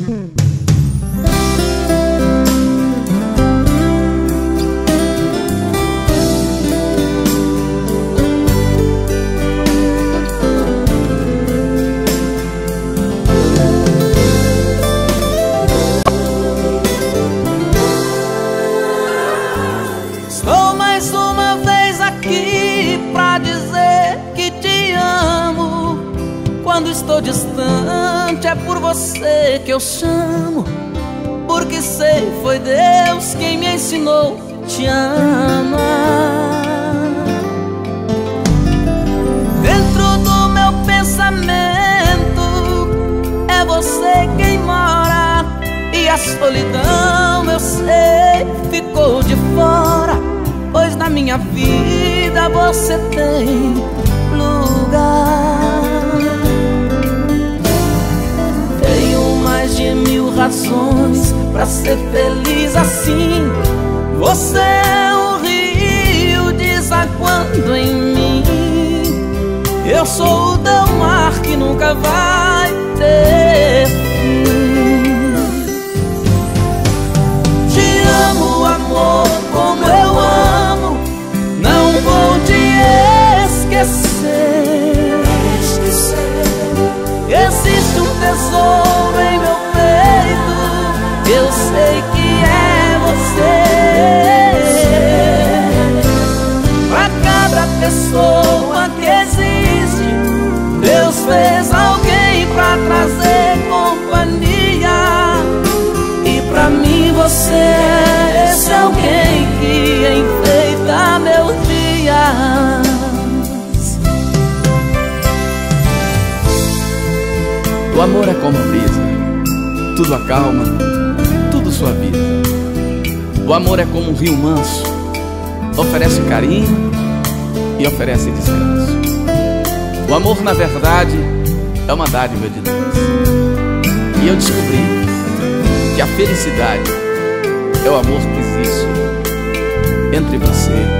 Mm-hmm. Você que eu chamo, porque sei foi Deus quem me ensinou te amar. Dentro do meu pensamento é você quem mora e a solidão eu sei ficou de fora, pois na minha vida você tem lugar. Razões pra ser feliz assim. Você é um rio desaguando em mim. Eu sou o teu mar que nunca vai ter fim. Te amo, amor, como eu amo. Não vou te esquecer. Existe um tesouro O amor é como brisa, tudo acalma sua vida. O amor é como um rio manso, oferece carinho e oferece descanso. O amor, na verdade, é uma dádiva de Deus. E eu descobri que a felicidade é o amor que existe entre você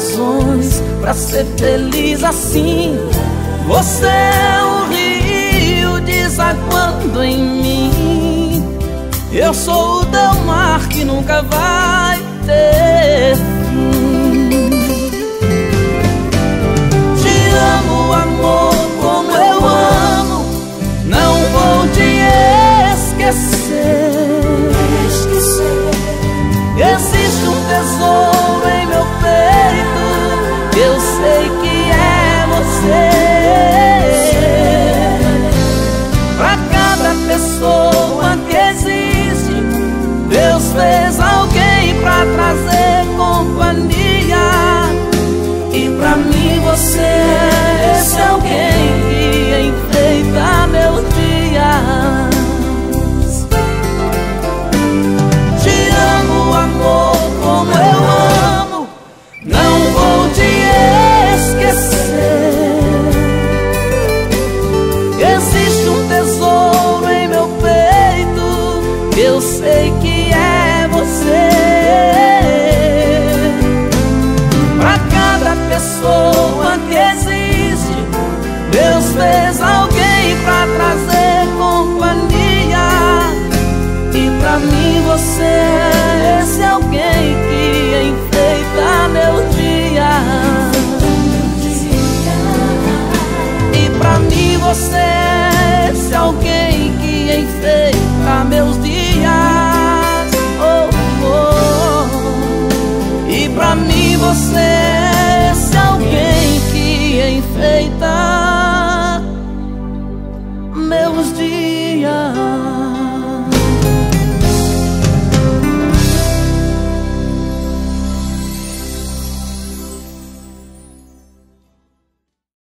razões pra ser feliz assim. Você é um rio desaguando em mim. Eu sou o teu mar que nunca vai ter Deus fez alguém pra trazer companhia. E pra mim você